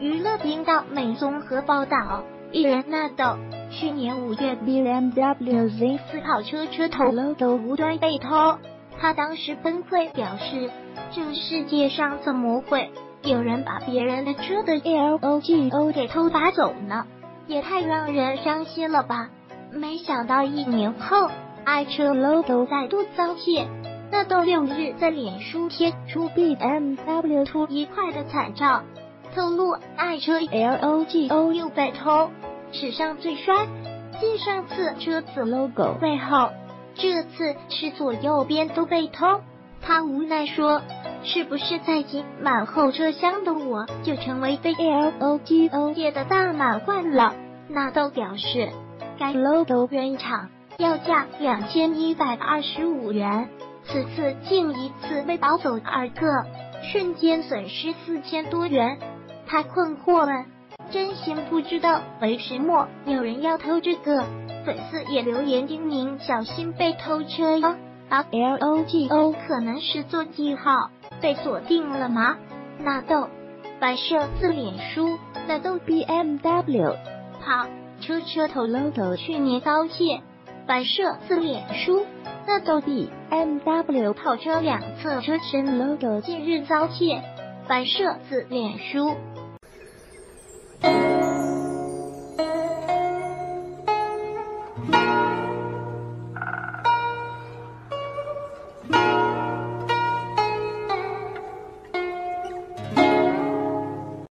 冰岛美综合报道，艺人纳豆去年五月 BMW Z4 跑车车头 logo 无端被偷，他当时崩溃表示：“这个世界上怎么会有人把别人的车的 logo 给偷拔走呢？也太让人伤心了吧！”没想到一年后，爱车 logo 再度遭窃。纳豆六日在脸书贴出 BMW 图一块的惨照。透露爱车 logo 又被偷，史上最衰。继上次车子 logo 背后，这次是左右边都被偷。他无奈说：“是不是在挤满后车厢的我就成为被 logo 界的大满贯了？”纳豆表示，该 logo 原厂要价两千一百二十五元，此次竟一次被盗走二个，瞬间损失四千多元。太困惑了，真心不知道为什么有人要偷这个。粉丝也留言叮咛小心被偷车哦。啊，logo 可能是做记号被锁定了吗？纳豆摆设自脸书，纳豆 BMW 跑车车头 logo 去年遭窃，摆设自脸书，纳豆 BMW 跑车两侧车身 logo 近日遭窃，摆设自脸书。